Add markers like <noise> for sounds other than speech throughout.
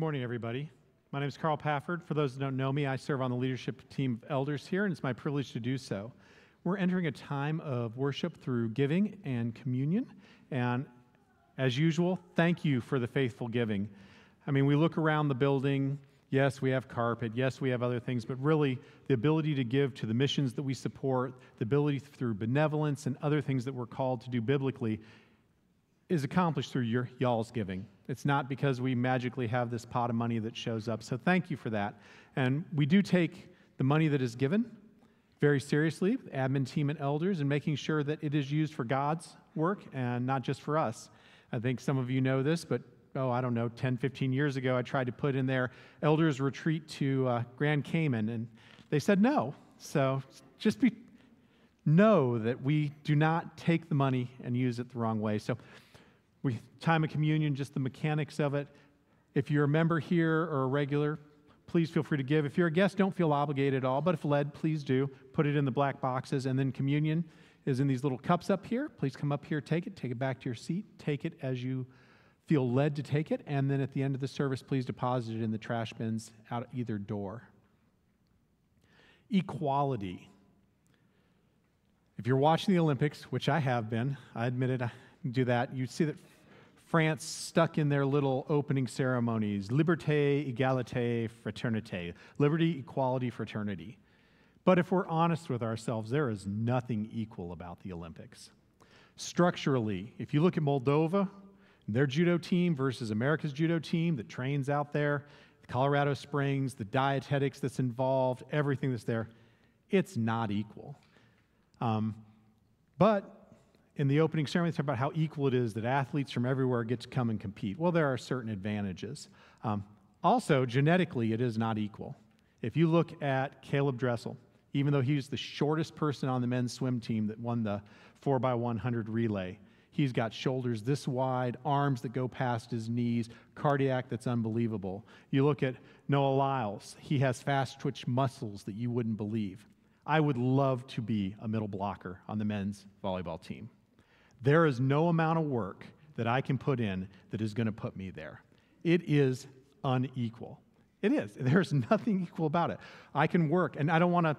morning, everybody. My name is Carl Pafford. For those that don't know me, I serve on the leadership team of elders here, and it's my privilege to do so. We're entering a time of worship through giving and communion. And as usual, thank you for the faithful giving. I mean, we look around the building. Yes, we have carpet. Yes, we have other things. But really, the ability to give to the missions that we support, the ability through benevolence and other things that we're called to do biblically is accomplished through your y'all's giving. It's not because we magically have this pot of money that shows up. So thank you for that. And we do take the money that is given very seriously, admin team and elders, and making sure that it is used for God's work and not just for us. I think some of you know this, but oh, I don't know, 10, 15 years ago, I tried to put in there elders retreat to uh, Grand Cayman, and they said no. So just be know that we do not take the money and use it the wrong way. So we time of communion, just the mechanics of it. If you're a member here or a regular, please feel free to give. If you're a guest, don't feel obligated at all, but if led, please do. Put it in the black boxes, and then communion is in these little cups up here. Please come up here, take it, take it back to your seat, take it as you feel led to take it, and then at the end of the service, please deposit it in the trash bins out either door. Equality. If you're watching the Olympics, which I have been, I admit it, I do that. You see that France stuck in their little opening ceremonies liberté, égalité, fraternité. Liberty, equality, fraternity. But if we're honest with ourselves, there is nothing equal about the Olympics. Structurally, if you look at Moldova, their judo team versus America's judo team that trains out there, Colorado Springs, the dietetics that's involved, everything that's there, it's not equal. Um, but in the opening ceremony, talk about how equal it is that athletes from everywhere get to come and compete. Well, there are certain advantages. Um, also, genetically, it is not equal. If you look at Caleb Dressel, even though he's the shortest person on the men's swim team that won the 4x100 relay, he's got shoulders this wide, arms that go past his knees, cardiac that's unbelievable. You look at Noah Lyles, he has fast twitch muscles that you wouldn't believe. I would love to be a middle blocker on the men's volleyball team. There is no amount of work that I can put in that is going to put me there. It is unequal. It is. <laughs> There's nothing equal about it. I can work, and I don't want to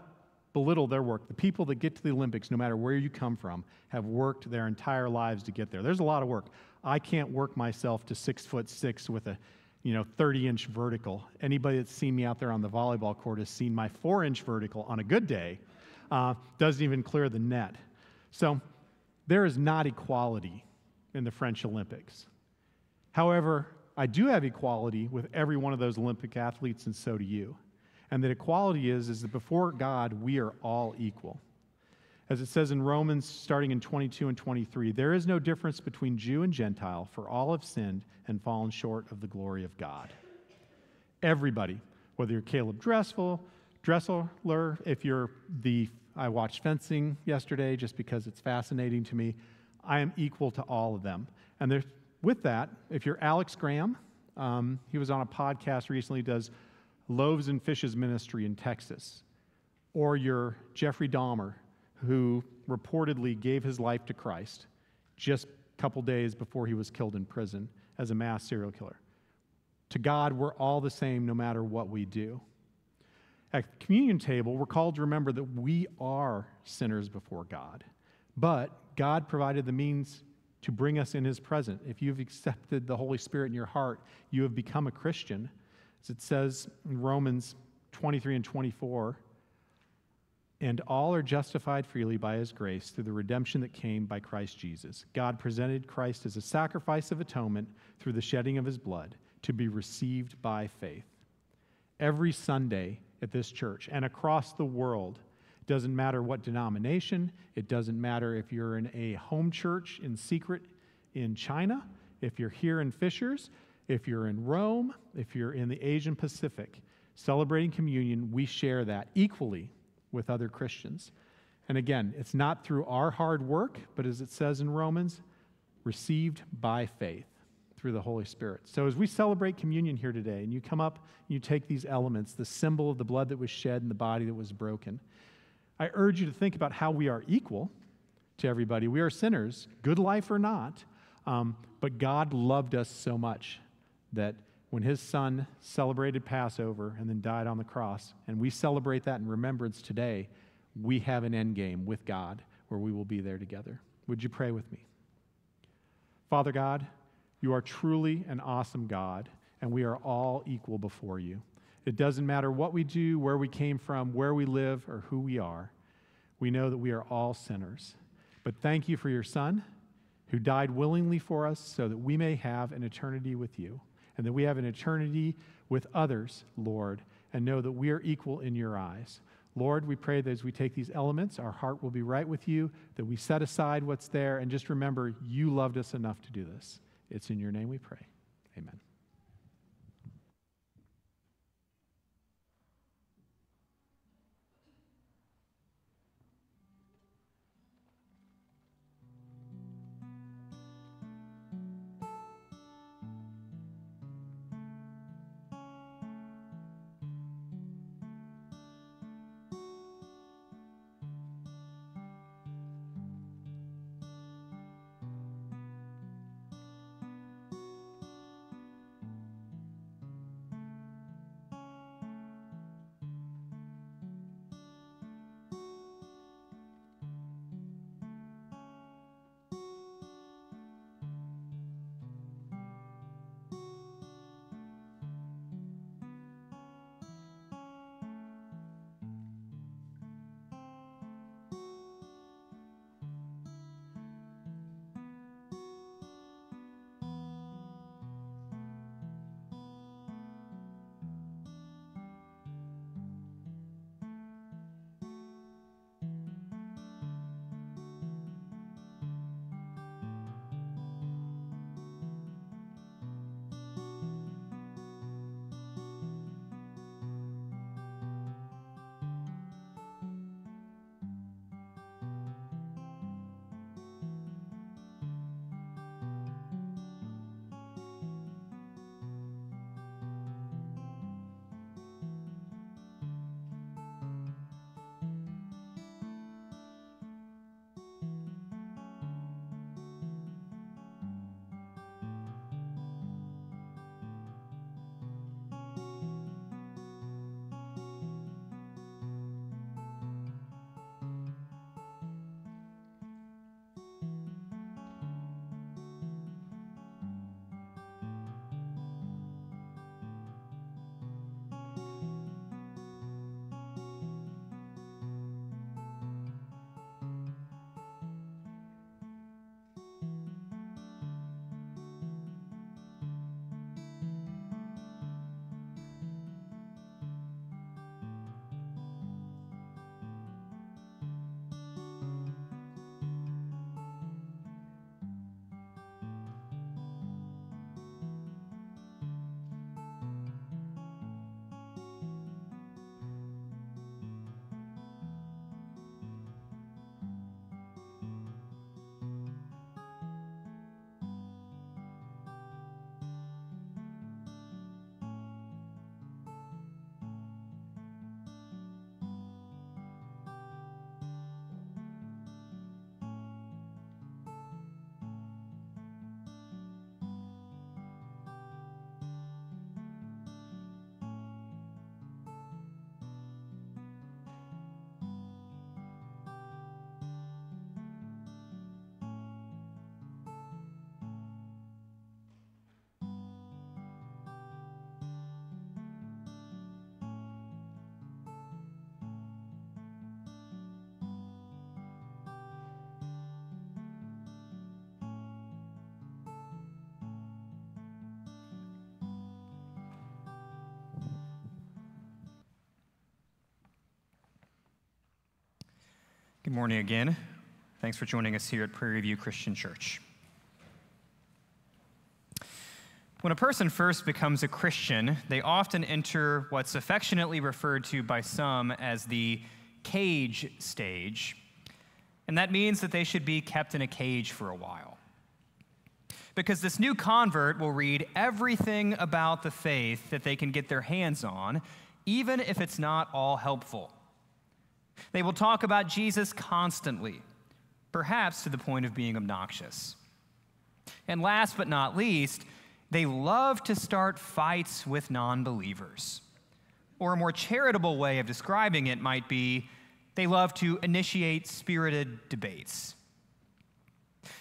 belittle their work. The people that get to the Olympics, no matter where you come from, have worked their entire lives to get there. There's a lot of work. I can't work myself to six foot six with a you know 30 inch vertical. Anybody that's seen me out there on the volleyball court has seen my four inch vertical on a good day. Uh, doesn't even clear the net. So there is not equality in the French Olympics. However, I do have equality with every one of those Olympic athletes, and so do you. And that equality is, is that before God, we are all equal. As it says in Romans, starting in 22 and 23, there is no difference between Jew and Gentile, for all have sinned and fallen short of the glory of God. Everybody, whether you're Caleb Dressel, Dressler, if you're the I watched fencing yesterday just because it's fascinating to me. I am equal to all of them. And there, with that, if you're Alex Graham, um, he was on a podcast recently, does Loaves and Fishes Ministry in Texas. Or you're Jeffrey Dahmer, who reportedly gave his life to Christ just a couple days before he was killed in prison as a mass serial killer. To God, we're all the same no matter what we do. At the communion table, we're called to remember that we are sinners before God, but God provided the means to bring us in His presence. If you've accepted the Holy Spirit in your heart, you have become a Christian. As it says in Romans 23 and 24, and all are justified freely by his grace through the redemption that came by Christ Jesus. God presented Christ as a sacrifice of atonement through the shedding of his blood to be received by faith. Every Sunday, at this church and across the world. It doesn't matter what denomination, it doesn't matter if you're in a home church in secret in China, if you're here in Fishers, if you're in Rome, if you're in the Asian Pacific. Celebrating communion, we share that equally with other Christians. And again, it's not through our hard work, but as it says in Romans, received by faith through the Holy Spirit. So as we celebrate communion here today, and you come up, and you take these elements, the symbol of the blood that was shed and the body that was broken, I urge you to think about how we are equal to everybody. We are sinners, good life or not, um, but God loved us so much that when his son celebrated Passover and then died on the cross, and we celebrate that in remembrance today, we have an end game with God where we will be there together. Would you pray with me? Father God, you are truly an awesome God, and we are all equal before you. It doesn't matter what we do, where we came from, where we live, or who we are. We know that we are all sinners. But thank you for your Son, who died willingly for us so that we may have an eternity with you, and that we have an eternity with others, Lord, and know that we are equal in your eyes. Lord, we pray that as we take these elements, our heart will be right with you, that we set aside what's there, and just remember you loved us enough to do this. It's in your name we pray. Amen. Good morning again. Thanks for joining us here at Prairie View Christian Church. When a person first becomes a Christian, they often enter what's affectionately referred to by some as the cage stage, and that means that they should be kept in a cage for a while. Because this new convert will read everything about the faith that they can get their hands on, even if it's not all helpful. They will talk about Jesus constantly, perhaps to the point of being obnoxious. And last but not least, they love to start fights with non believers. Or a more charitable way of describing it might be they love to initiate spirited debates.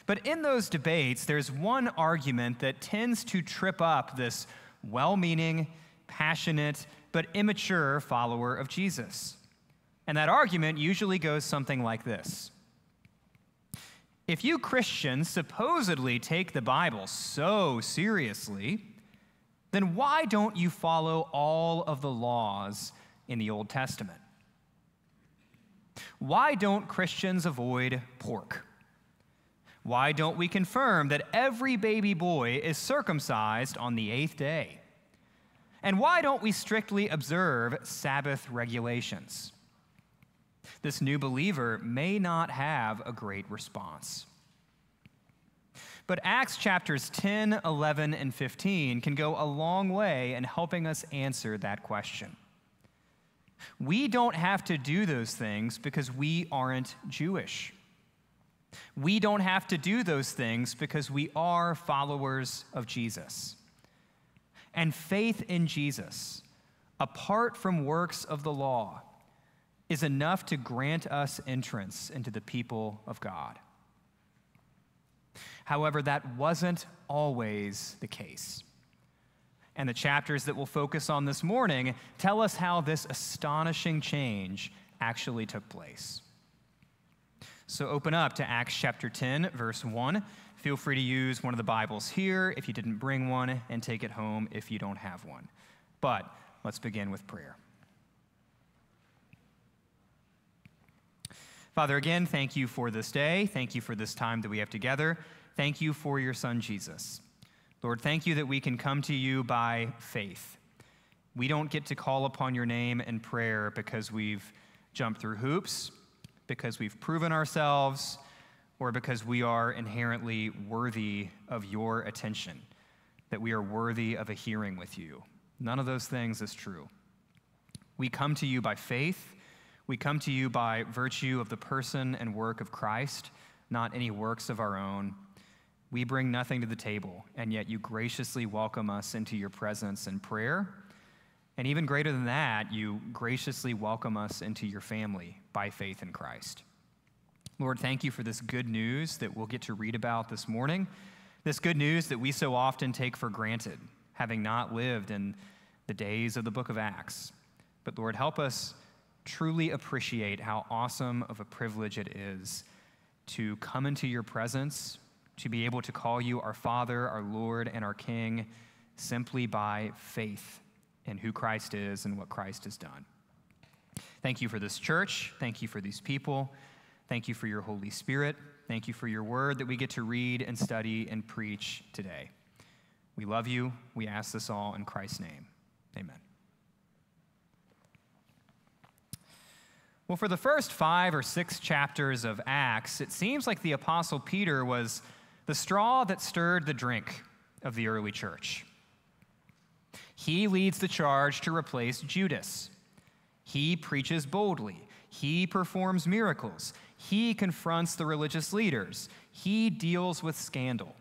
But in those debates, there's one argument that tends to trip up this well meaning, passionate, but immature follower of Jesus. And that argument usually goes something like this If you Christians supposedly take the Bible so seriously, then why don't you follow all of the laws in the Old Testament? Why don't Christians avoid pork? Why don't we confirm that every baby boy is circumcised on the eighth day? And why don't we strictly observe Sabbath regulations? This new believer may not have a great response. But Acts chapters 10, 11, and 15 can go a long way in helping us answer that question. We don't have to do those things because we aren't Jewish. We don't have to do those things because we are followers of Jesus. And faith in Jesus, apart from works of the law, is enough to grant us entrance into the people of God. However, that wasn't always the case. And the chapters that we'll focus on this morning tell us how this astonishing change actually took place. So open up to Acts chapter 10, verse 1. Feel free to use one of the Bibles here if you didn't bring one, and take it home if you don't have one. But let's begin with prayer. Father, again, thank you for this day. Thank you for this time that we have together. Thank you for your son, Jesus. Lord, thank you that we can come to you by faith. We don't get to call upon your name in prayer because we've jumped through hoops because we've proven ourselves or because we are inherently worthy of your attention, that we are worthy of a hearing with you. None of those things is true. We come to you by faith. We come to you by virtue of the person and work of Christ, not any works of our own. We bring nothing to the table, and yet you graciously welcome us into your presence in prayer. And even greater than that, you graciously welcome us into your family by faith in Christ. Lord, thank you for this good news that we'll get to read about this morning. This good news that we so often take for granted, having not lived in the days of the book of Acts. But Lord, help us truly appreciate how awesome of a privilege it is to come into your presence, to be able to call you our Father, our Lord, and our King simply by faith in who Christ is and what Christ has done. Thank you for this church. Thank you for these people. Thank you for your Holy Spirit. Thank you for your word that we get to read and study and preach today. We love you. We ask this all in Christ's name. Amen. Well, for the first five or six chapters of Acts, it seems like the Apostle Peter was the straw that stirred the drink of the early church. He leads the charge to replace Judas. He preaches boldly. He performs miracles. He confronts the religious leaders. He deals with scandal.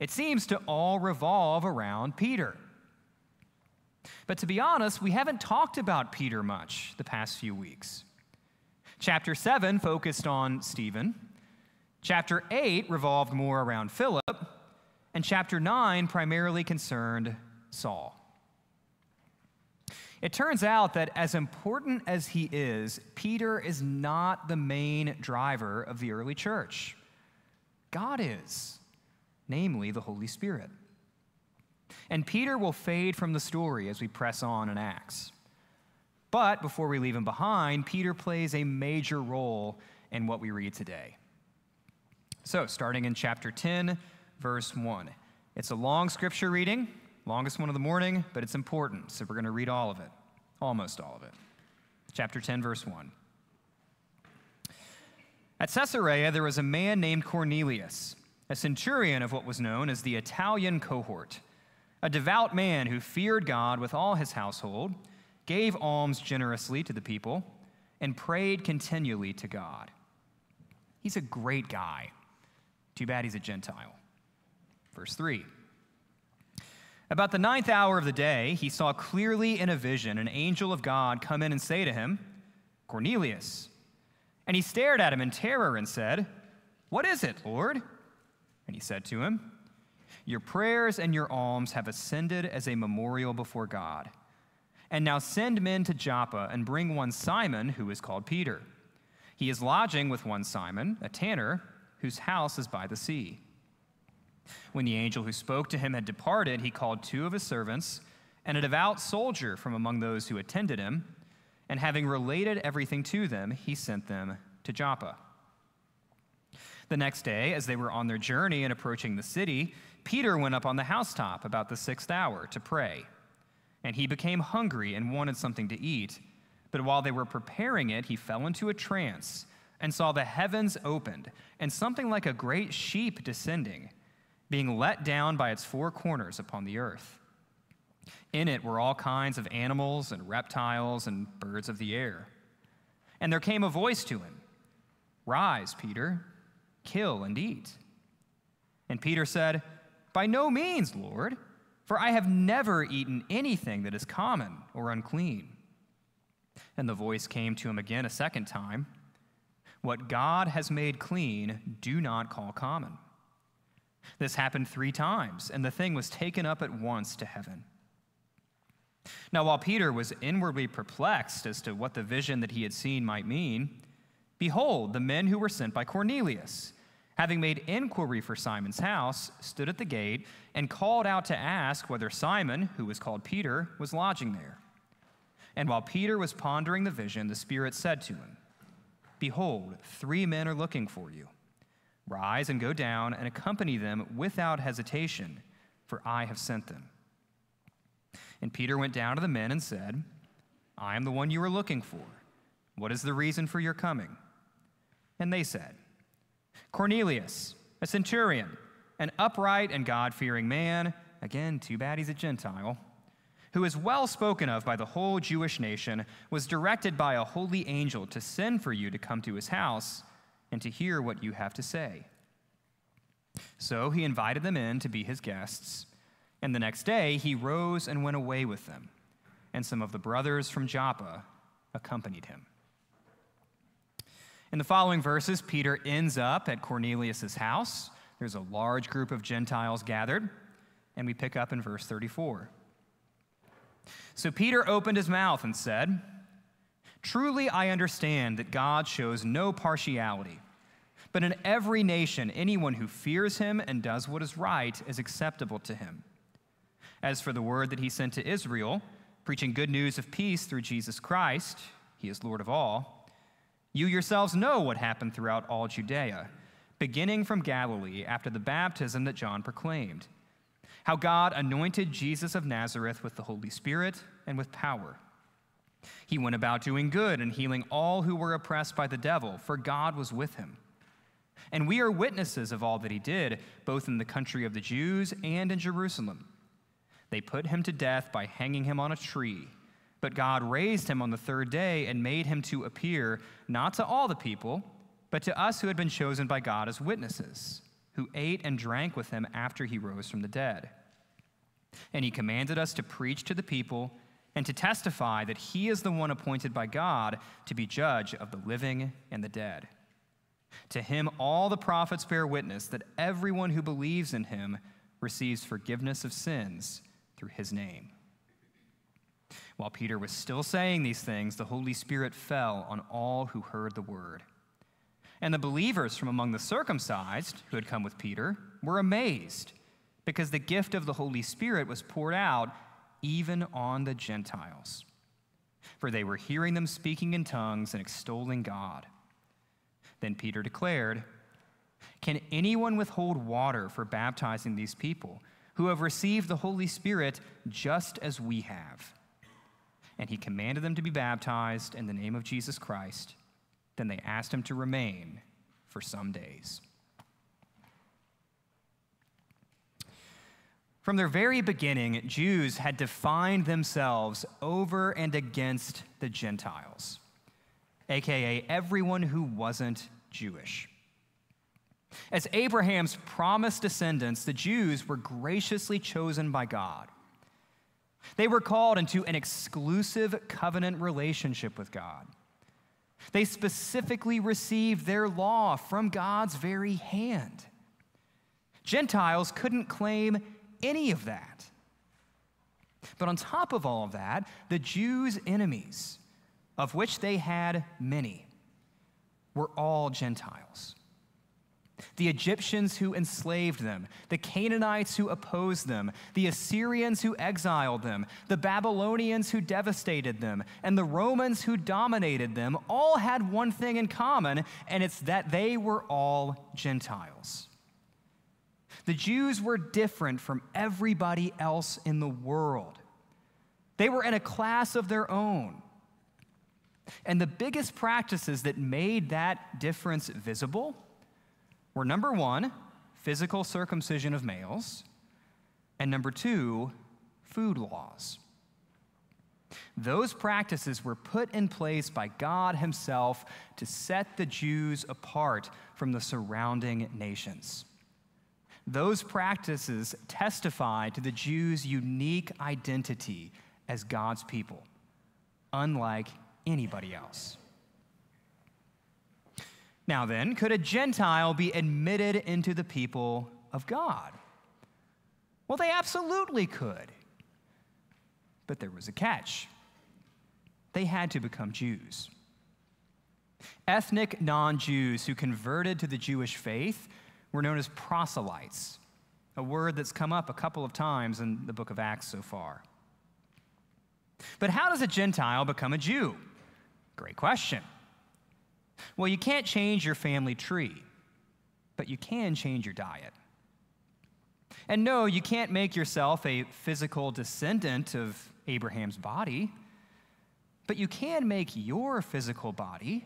It seems to all revolve around Peter. But to be honest, we haven't talked about Peter much the past few weeks. Chapter 7 focused on Stephen. Chapter 8 revolved more around Philip. And chapter 9 primarily concerned Saul. It turns out that as important as he is, Peter is not the main driver of the early church. God is, namely the Holy Spirit. And Peter will fade from the story as we press on in Acts. But before we leave him behind, Peter plays a major role in what we read today. So, starting in chapter 10, verse 1. It's a long scripture reading, Longest one of the morning, but it's important, so we're going to read all of it, almost all of it. Chapter 10, verse 1. At Caesarea, there was a man named Cornelius, a centurion of what was known as the Italian cohort, a devout man who feared God with all his household, gave alms generously to the people, and prayed continually to God. He's a great guy. Too bad he's a Gentile. Verse 3. About the ninth hour of the day, he saw clearly in a vision an angel of God come in and say to him, Cornelius. And he stared at him in terror and said, What is it, Lord? And he said to him, Your prayers and your alms have ascended as a memorial before God. And now send men to Joppa and bring one Simon, who is called Peter. He is lodging with one Simon, a tanner, whose house is by the sea. When the angel who spoke to him had departed, he called two of his servants and a devout soldier from among those who attended him, and having related everything to them, he sent them to Joppa. The next day, as they were on their journey and approaching the city, Peter went up on the housetop about the sixth hour to pray. And he became hungry and wanted something to eat. But while they were preparing it, he fell into a trance and saw the heavens opened and something like a great sheep descending being let down by its four corners upon the earth. In it were all kinds of animals and reptiles and birds of the air. And there came a voice to him Rise, Peter, kill and eat. And Peter said, By no means, Lord, for I have never eaten anything that is common or unclean. And the voice came to him again a second time What God has made clean, do not call common. This happened three times, and the thing was taken up at once to heaven. Now, while Peter was inwardly perplexed as to what the vision that he had seen might mean, behold, the men who were sent by Cornelius, having made inquiry for Simon's house, stood at the gate and called out to ask whether Simon, who was called Peter, was lodging there. And while Peter was pondering the vision, the Spirit said to him, Behold, three men are looking for you. Rise and go down and accompany them without hesitation, for I have sent them. And Peter went down to the men and said, I am the one you are looking for. What is the reason for your coming? And they said, Cornelius, a centurion, an upright and God fearing man, again, too bad he's a Gentile, who is well spoken of by the whole Jewish nation, was directed by a holy angel to send for you to come to his house and to hear what you have to say. So he invited them in to be his guests, and the next day he rose and went away with them, and some of the brothers from Joppa accompanied him. In the following verses, Peter ends up at Cornelius' house. There's a large group of Gentiles gathered, and we pick up in verse 34. So Peter opened his mouth and said, Truly, I understand that God shows no partiality, but in every nation, anyone who fears him and does what is right is acceptable to him. As for the word that he sent to Israel, preaching good news of peace through Jesus Christ, he is Lord of all, you yourselves know what happened throughout all Judea, beginning from Galilee after the baptism that John proclaimed, how God anointed Jesus of Nazareth with the Holy Spirit and with power he went about doing good and healing all who were oppressed by the devil, for God was with him. And we are witnesses of all that he did, both in the country of the Jews and in Jerusalem. They put him to death by hanging him on a tree. But God raised him on the third day and made him to appear not to all the people, but to us who had been chosen by God as witnesses, who ate and drank with him after he rose from the dead. And he commanded us to preach to the people and to testify that he is the one appointed by God to be judge of the living and the dead. To him, all the prophets bear witness that everyone who believes in him receives forgiveness of sins through his name. While Peter was still saying these things, the Holy Spirit fell on all who heard the word. And the believers from among the circumcised who had come with Peter were amazed because the gift of the Holy Spirit was poured out even on the Gentiles. For they were hearing them speaking in tongues and extolling God. Then Peter declared, Can anyone withhold water for baptizing these people who have received the Holy Spirit just as we have? And he commanded them to be baptized in the name of Jesus Christ. Then they asked him to remain for some days. From their very beginning, Jews had defined themselves over and against the Gentiles, aka everyone who wasn't Jewish. As Abraham's promised descendants, the Jews were graciously chosen by God. They were called into an exclusive covenant relationship with God. They specifically received their law from God's very hand. Gentiles couldn't claim any of that. But on top of all of that, the Jews' enemies, of which they had many, were all Gentiles. The Egyptians who enslaved them, the Canaanites who opposed them, the Assyrians who exiled them, the Babylonians who devastated them, and the Romans who dominated them all had one thing in common, and it's that they were all Gentiles. The Jews were different from everybody else in the world. They were in a class of their own. And the biggest practices that made that difference visible were number one, physical circumcision of males, and number two, food laws. Those practices were put in place by God Himself to set the Jews apart from the surrounding nations. Those practices testify to the Jews' unique identity as God's people, unlike anybody else. Now, then, could a Gentile be admitted into the people of God? Well, they absolutely could. But there was a catch they had to become Jews. Ethnic non Jews who converted to the Jewish faith were known as proselytes, a word that's come up a couple of times in the book of Acts so far. But how does a Gentile become a Jew? Great question. Well, you can't change your family tree, but you can change your diet. And no, you can't make yourself a physical descendant of Abraham's body, but you can make your physical body,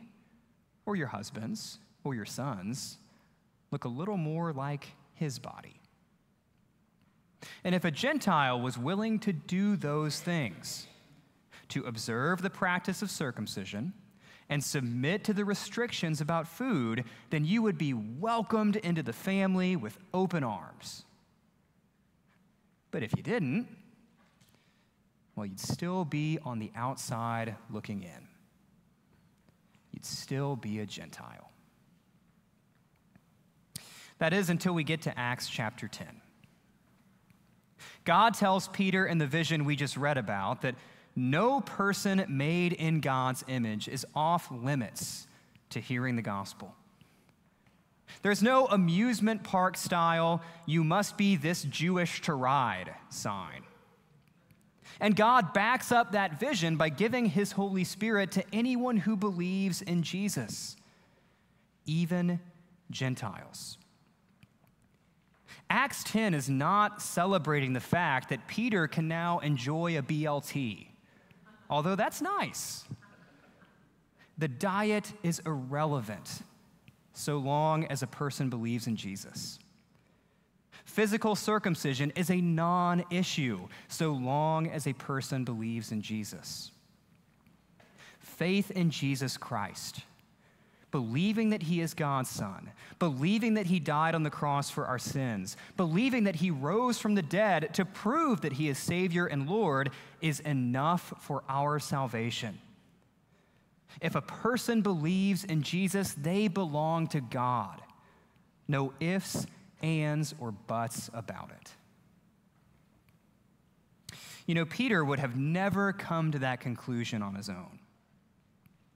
or your husband's, or your son's, look a little more like his body. And if a Gentile was willing to do those things, to observe the practice of circumcision, and submit to the restrictions about food, then you would be welcomed into the family with open arms. But if you didn't, well, you'd still be on the outside looking in. You'd still be a Gentile. That is until we get to Acts chapter 10. God tells Peter in the vision we just read about that no person made in God's image is off limits to hearing the gospel. There's no amusement park style, you must be this Jewish to ride sign. And God backs up that vision by giving his Holy Spirit to anyone who believes in Jesus, even Gentiles. Acts 10 is not celebrating the fact that Peter can now enjoy a BLT although that's nice. The diet is irrelevant so long as a person believes in Jesus. Physical circumcision is a non issue so long as a person believes in Jesus. Faith in Jesus Christ believing that he is God's son, believing that he died on the cross for our sins, believing that he rose from the dead to prove that he is Savior and Lord is enough for our salvation. If a person believes in Jesus, they belong to God. No ifs, ands, or buts about it. You know, Peter would have never come to that conclusion on his own.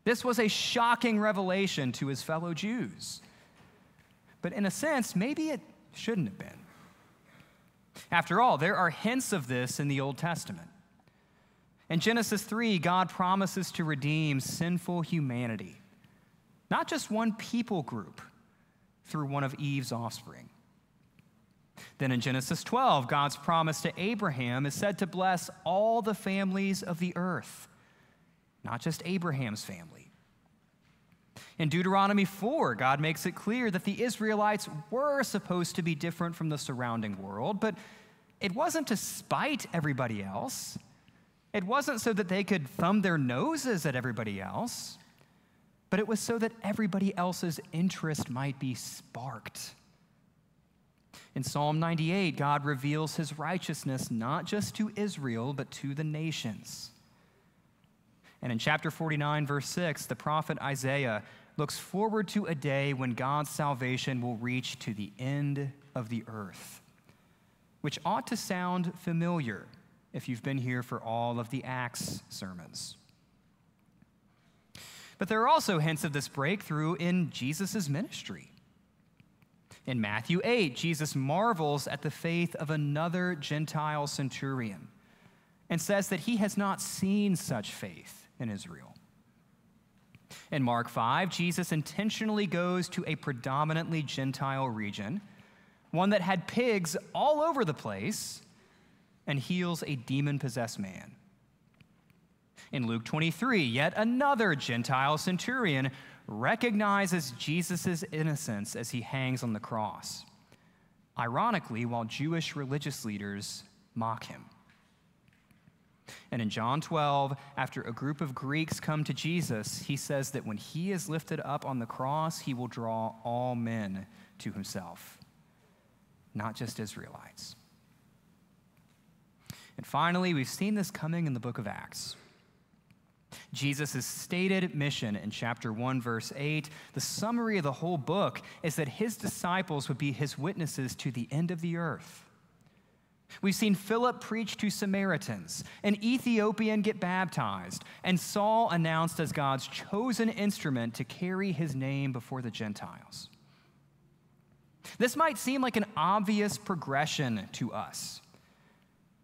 This was a shocking revelation to his fellow Jews. But in a sense, maybe it shouldn't have been. After all, there are hints of this in the Old Testament. In Genesis 3, God promises to redeem sinful humanity, not just one people group, through one of Eve's offspring. Then in Genesis 12, God's promise to Abraham is said to bless all the families of the earth not just Abraham's family. In Deuteronomy 4, God makes it clear that the Israelites were supposed to be different from the surrounding world, but it wasn't to spite everybody else. It wasn't so that they could thumb their noses at everybody else, but it was so that everybody else's interest might be sparked. In Psalm 98, God reveals his righteousness not just to Israel, but to the nations. And in chapter 49, verse 6, the prophet Isaiah looks forward to a day when God's salvation will reach to the end of the earth, which ought to sound familiar if you've been here for all of the Acts sermons. But there are also hints of this breakthrough in Jesus' ministry. In Matthew 8, Jesus marvels at the faith of another Gentile centurion and says that he has not seen such faith in Israel. In Mark 5, Jesus intentionally goes to a predominantly Gentile region, one that had pigs all over the place, and heals a demon possessed man. In Luke 23, yet another Gentile centurion recognizes Jesus' innocence as he hangs on the cross. Ironically, while Jewish religious leaders mock him. And in John 12, after a group of Greeks come to Jesus, he says that when he is lifted up on the cross, he will draw all men to himself, not just Israelites. And finally, we've seen this coming in the book of Acts. Jesus' stated mission in chapter 1, verse 8, the summary of the whole book is that his disciples would be his witnesses to the end of the earth. We've seen Philip preach to Samaritans, an Ethiopian get baptized, and Saul announced as God's chosen instrument to carry his name before the Gentiles. This might seem like an obvious progression to us.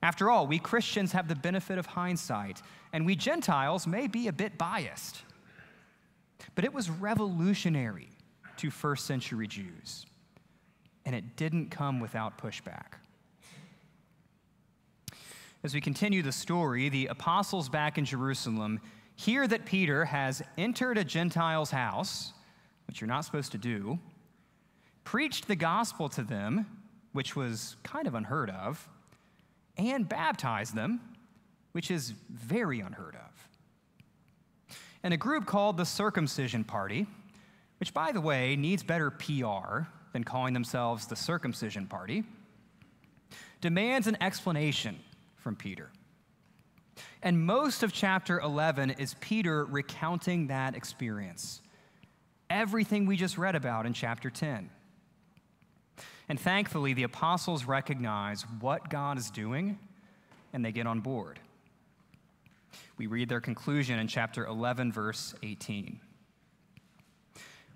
After all, we Christians have the benefit of hindsight, and we Gentiles may be a bit biased. But it was revolutionary to first century Jews, and it didn't come without pushback. As we continue the story, the apostles back in Jerusalem hear that Peter has entered a Gentile's house, which you're not supposed to do, preached the gospel to them, which was kind of unheard of, and baptized them, which is very unheard of. And a group called the Circumcision Party, which, by the way, needs better PR than calling themselves the Circumcision Party, demands an explanation from Peter. And most of chapter 11 is Peter recounting that experience. Everything we just read about in chapter 10. And thankfully, the apostles recognize what God is doing and they get on board. We read their conclusion in chapter 11, verse 18.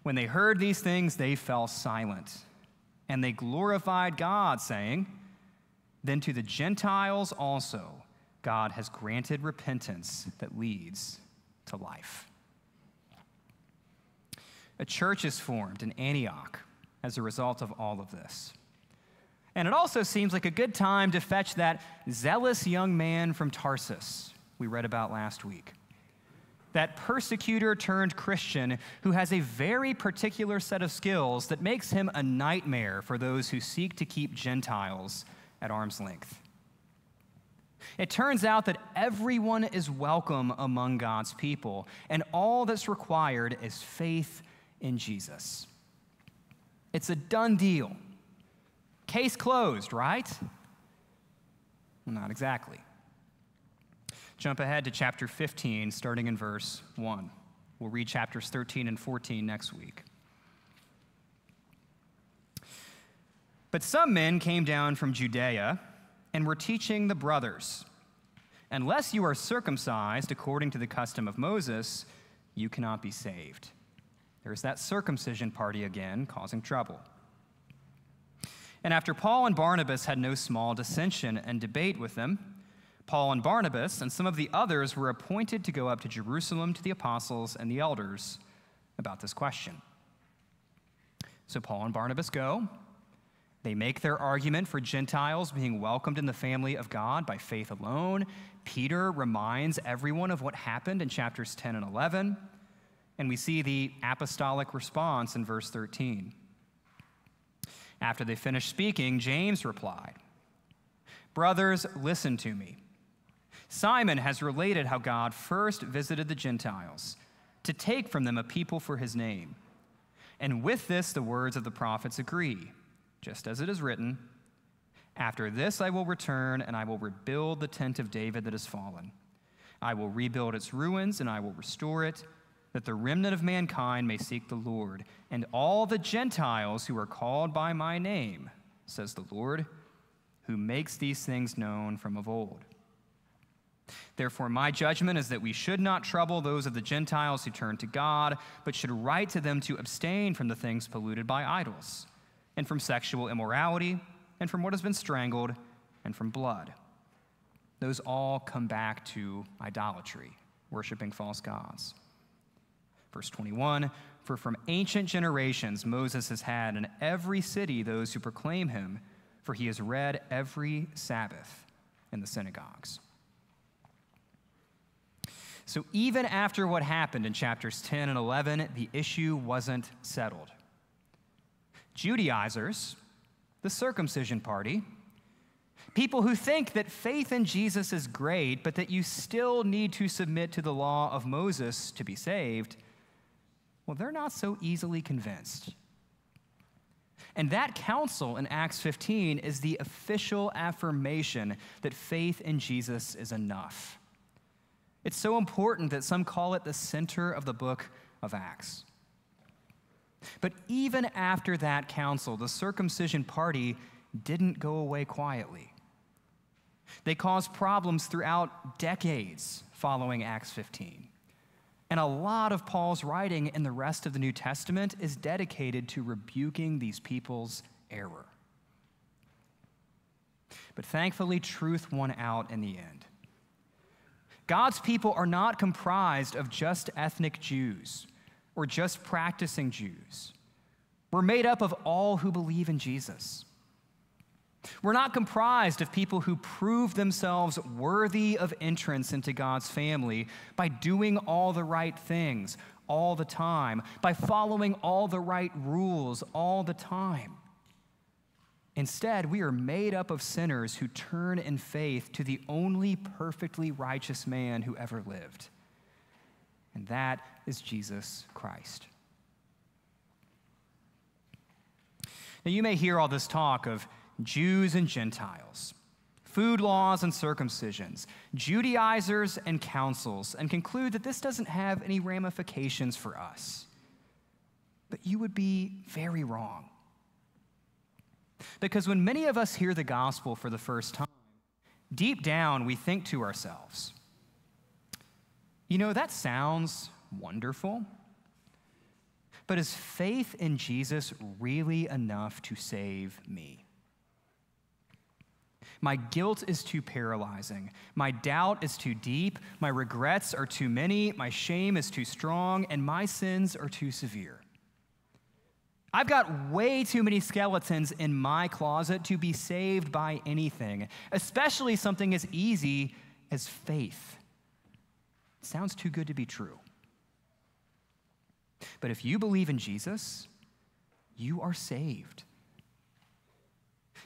When they heard these things, they fell silent, and they glorified God, saying, Then to the Gentiles also God has granted repentance that leads to life. A church is formed in Antioch as a result of all of this. And it also seems like a good time to fetch that zealous young man from Tarsus we read about last week. That persecutor turned Christian who has a very particular set of skills that makes him a nightmare for those who seek to keep Gentiles at arm's length. It turns out that everyone is welcome among God's people, and all that's required is faith in Jesus. It's a done deal. Case closed, right? Well, not exactly. Jump ahead to chapter 15, starting in verse 1. We'll read chapters 13 and 14 next week. But some men came down from Judea and were teaching the brothers Unless you are circumcised according to the custom of Moses, you cannot be saved. There's that circumcision party again, causing trouble. And after Paul and Barnabas had no small dissension and debate with them, Paul and Barnabas and some of the others were appointed to go up to Jerusalem to the apostles and the elders about this question. So Paul and Barnabas go. They make their argument for Gentiles being welcomed in the family of God by faith alone. Peter reminds everyone of what happened in chapters 10 and 11. And we see the apostolic response in verse 13. After they finished speaking, James replied, Brothers, listen to me. Simon has related how God first visited the Gentiles to take from them a people for his name. And with this, the words of the prophets agree. Just as it is written After this I will return, and I will rebuild the tent of David that has fallen. I will rebuild its ruins, and I will restore it, that the remnant of mankind may seek the Lord, and all the Gentiles who are called by my name, says the Lord, who makes these things known from of old. Therefore, my judgment is that we should not trouble those of the Gentiles who turn to God, but should write to them to abstain from the things polluted by idols, and from sexual immorality, and from what has been strangled, and from blood. Those all come back to idolatry, worshiping false gods. Verse 21 For from ancient generations Moses has had in every city those who proclaim him, for he has read every Sabbath in the synagogues. So even after what happened in chapters 10 and 11, the issue wasn't settled. Judaizers, the circumcision party, people who think that faith in Jesus is great, but that you still need to submit to the law of Moses to be saved, well, they're not so easily convinced. And that council in Acts 15 is the official affirmation that faith in Jesus is enough. It's so important that some call it the center of the book of Acts. But even after that council, the circumcision party didn't go away quietly. They caused problems throughout decades following Acts 15. And a lot of Paul's writing in the rest of the New Testament is dedicated to rebuking these people's error. But thankfully, truth won out in the end. God's people are not comprised of just ethnic Jews or just practicing Jews. We're made up of all who believe in Jesus. We're not comprised of people who prove themselves worthy of entrance into God's family by doing all the right things all the time, by following all the right rules all the time. Instead, we are made up of sinners who turn in faith to the only perfectly righteous man who ever lived. And that is Jesus Christ. Now, you may hear all this talk of Jews and Gentiles, food laws and circumcisions, Judaizers and councils, and conclude that this doesn't have any ramifications for us. But you would be very wrong. Because when many of us hear the gospel for the first time, deep down we think to ourselves, you know, that sounds wonderful, but is faith in Jesus really enough to save me? My guilt is too paralyzing. My doubt is too deep. My regrets are too many. My shame is too strong. And my sins are too severe. I've got way too many skeletons in my closet to be saved by anything, especially something as easy as faith. Sounds too good to be true. But if you believe in Jesus, you are saved.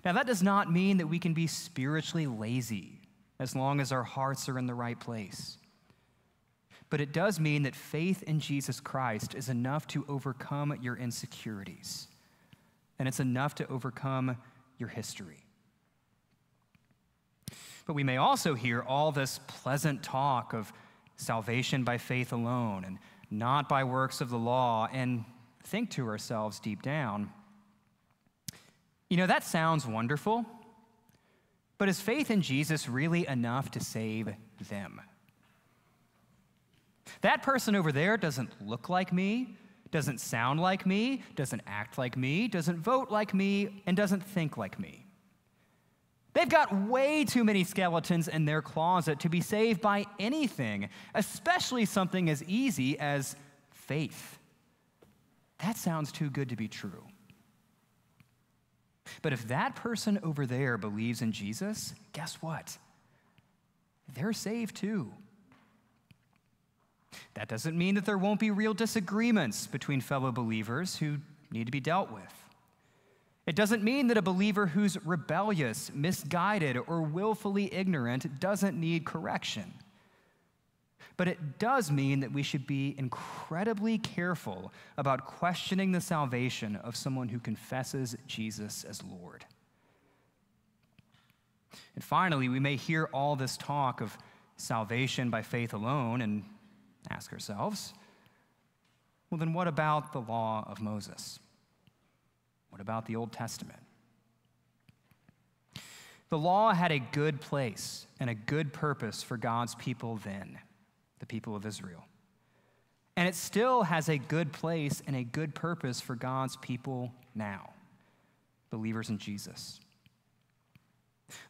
Now, that does not mean that we can be spiritually lazy as long as our hearts are in the right place. But it does mean that faith in Jesus Christ is enough to overcome your insecurities, and it's enough to overcome your history. But we may also hear all this pleasant talk of salvation by faith alone and not by works of the law, and think to ourselves deep down, you know, that sounds wonderful, but is faith in Jesus really enough to save them? That person over there doesn't look like me, doesn't sound like me, doesn't act like me, doesn't vote like me, and doesn't think like me. They've got way too many skeletons in their closet to be saved by anything, especially something as easy as faith. That sounds too good to be true. But if that person over there believes in Jesus, guess what? They're saved too. That doesn't mean that there won't be real disagreements between fellow believers who need to be dealt with. It doesn't mean that a believer who's rebellious, misguided, or willfully ignorant doesn't need correction. But it does mean that we should be incredibly careful about questioning the salvation of someone who confesses Jesus as Lord. And finally, we may hear all this talk of salvation by faith alone and ask ourselves, well, then what about the law of Moses? What about the Old Testament? The law had a good place and a good purpose for God's people then, the people of Israel. And it still has a good place and a good purpose for God's people now, believers in Jesus.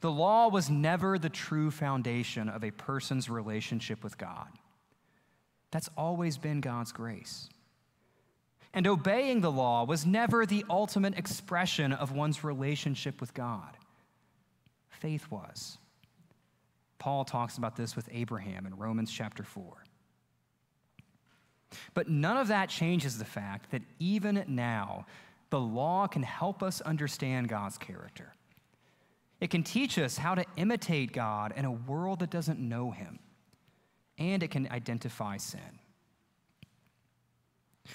The law was never the true foundation of a person's relationship with God. That's always been God's grace. And obeying the law was never the ultimate expression of one's relationship with God. Faith was. Paul talks about this with Abraham in Romans chapter 4. But none of that changes the fact that even now, the law can help us understand God's character. It can teach us how to imitate God in a world that doesn't know Him, and it can identify sin.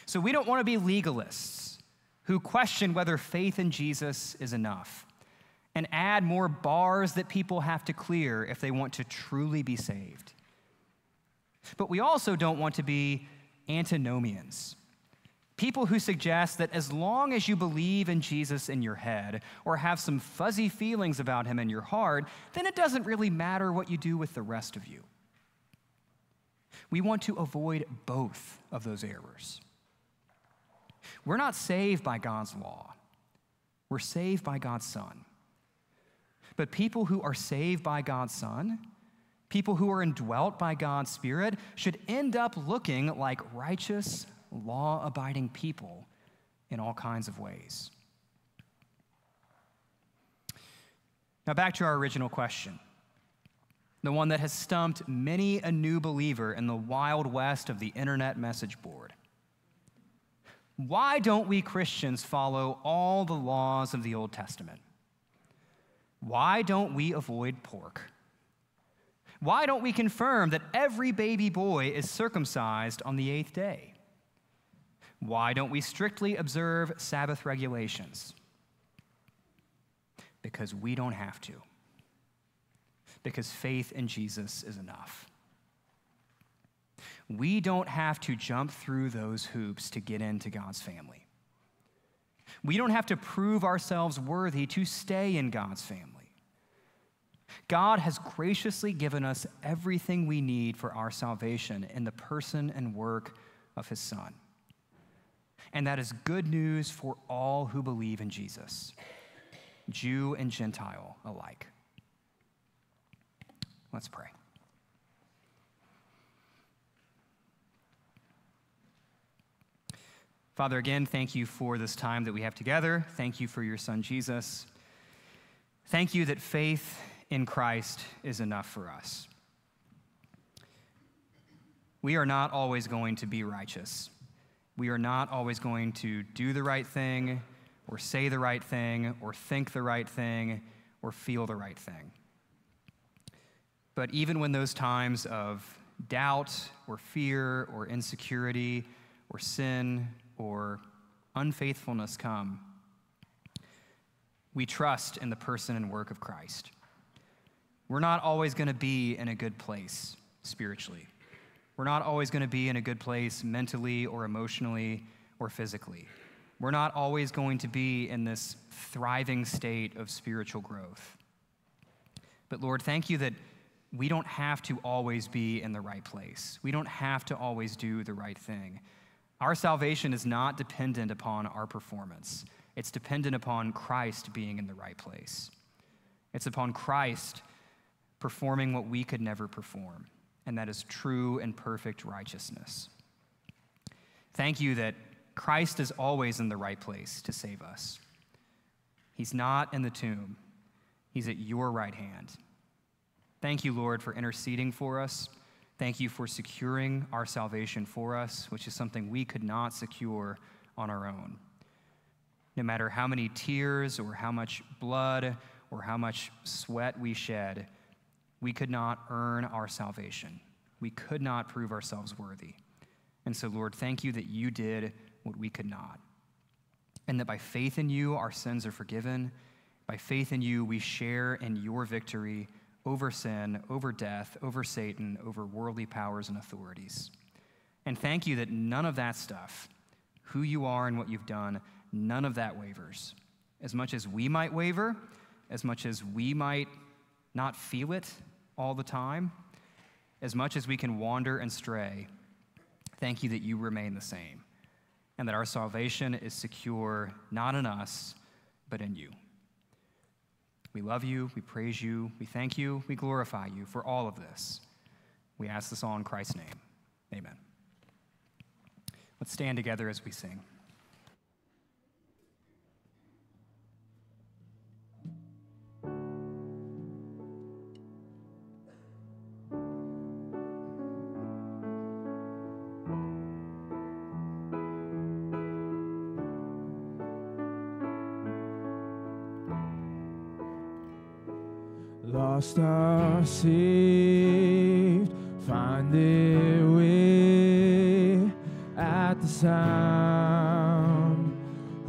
So we don't want to be legalists who question whether faith in Jesus is enough and add more bars that people have to clear if they want to truly be saved. But we also don't want to be antinomians People who suggest that as long as you believe in Jesus in your head or have some fuzzy feelings about him in your heart, then it doesn't really matter what you do with the rest of you. We want to avoid both of those errors. We're not saved by God's law, we're saved by God's Son. But people who are saved by God's Son, people who are indwelt by God's Spirit, should end up looking like righteous, law abiding people in all kinds of ways. Now, back to our original question the one that has stumped many a new believer in the wild west of the internet message board. Why don't we Christians follow all the laws of the Old Testament? Why don't we avoid pork? Why don't we confirm that every baby boy is circumcised on the eighth day? Why don't we strictly observe Sabbath regulations? Because we don't have to. Because faith in Jesus is enough. We don't have to jump through those hoops to get into God's family. We don't have to prove ourselves worthy to stay in God's family. God has graciously given us everything we need for our salvation in the person and work of His Son and that is good news for all who believe in Jesus, Jew and Gentile alike. Let's pray. Father, again, thank you for this time that we have together. Thank you for your son, Jesus. Thank you that faith in Christ is enough for us. We are not always going to be righteous. We are not always going to do the right thing, or say the right thing, or think the right thing, or feel the right thing. But even when those times of doubt, or fear, or insecurity, or sin, or unfaithfulness come, we trust in the person and work of Christ. We're not always going to be in a good place spiritually. We're not always going to be in a good place mentally or emotionally or physically. We're not always going to be in this thriving state of spiritual growth. But Lord, thank you that we don't have to always be in the right place. We don't have to always do the right thing. Our salvation is not dependent upon our performance, it's dependent upon Christ being in the right place. It's upon Christ performing what we could never perform and that is true and perfect righteousness. Thank you that Christ is always in the right place to save us. He's not in the tomb, He's at your right hand. Thank you, Lord, for interceding for us. Thank you for securing our salvation for us, which is something we could not secure on our own. No matter how many tears or how much blood or how much sweat we shed, we could not earn our salvation. We could not prove ourselves worthy. And so, Lord, thank you that you did what we could not. And that by faith in you, our sins are forgiven. By faith in you, we share in your victory over sin, over death, over Satan, over worldly powers and authorities. And thank you that none of that stuff, who you are and what you've done, none of that wavers. As much as we might waver, as much as we might not feel it all the time, as much as we can wander and stray, thank you that you remain the same and that our salvation is secure not in us, but in you. We love you, we praise you, we thank you, we glorify you for all of this. We ask this all in Christ's name. Amen. Let's stand together as we sing. Lost are saved, find their way at the sound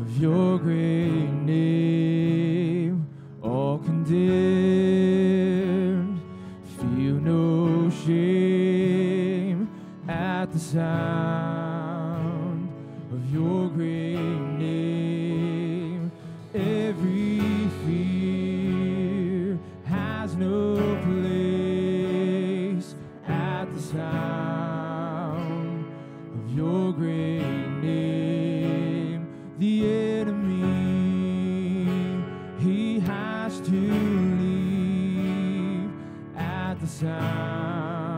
of your great name. All condemned, feel no shame at the sound to leave at the sound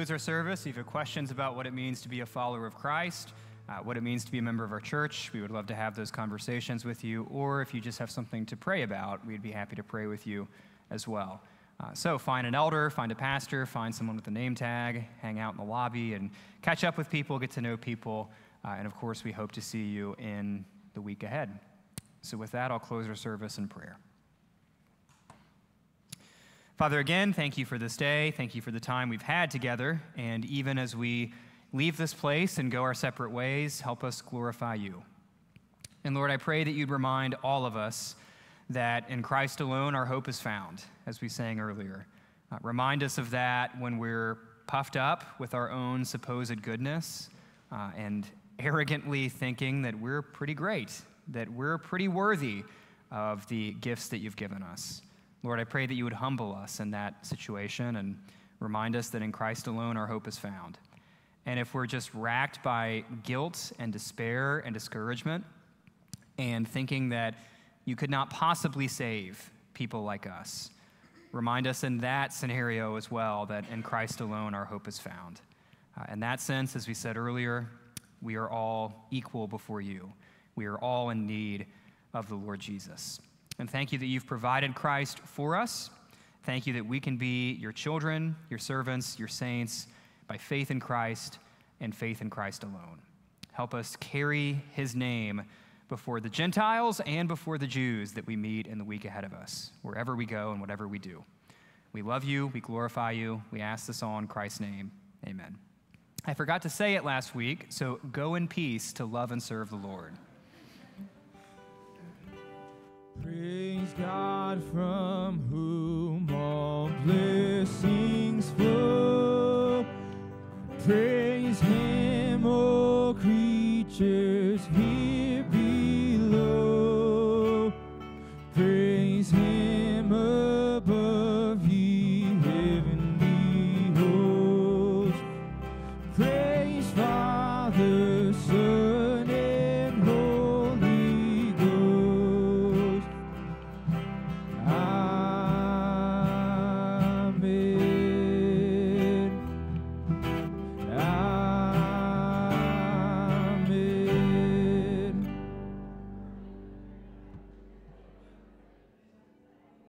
concludes our service. If you have questions about what it means to be a follower of Christ, uh, what it means to be a member of our church, we would love to have those conversations with you. Or if you just have something to pray about, we'd be happy to pray with you as well. Uh, so find an elder, find a pastor, find someone with a name tag, hang out in the lobby, and catch up with people, get to know people. Uh, and of course, we hope to see you in the week ahead. So, with that, I'll close our service in prayer. Father, again, thank you for this day. Thank you for the time we've had together. And even as we leave this place and go our separate ways, help us glorify you. And Lord, I pray that you'd remind all of us that in Christ alone our hope is found, as we sang earlier. Uh, remind us of that when we're puffed up with our own supposed goodness uh, and arrogantly thinking that we're pretty great, that we're pretty worthy of the gifts that you've given us. Lord, I pray that you would humble us in that situation and remind us that in Christ alone our hope is found. And if we're just racked by guilt and despair and discouragement and thinking that you could not possibly save people like us, remind us in that scenario as well that in Christ alone our hope is found. Uh, in that sense, as we said earlier, we are all equal before you. We are all in need of the Lord Jesus. And thank you that you've provided Christ for us. Thank you that we can be your children, your servants, your saints by faith in Christ and faith in Christ alone. Help us carry his name before the Gentiles and before the Jews that we meet in the week ahead of us, wherever we go and whatever we do. We love you, we glorify you. We ask this all in Christ's name. Amen. I forgot to say it last week, so go in peace to love and serve the Lord. Praise God from whom all blessings flow. Praise Him, all creatures.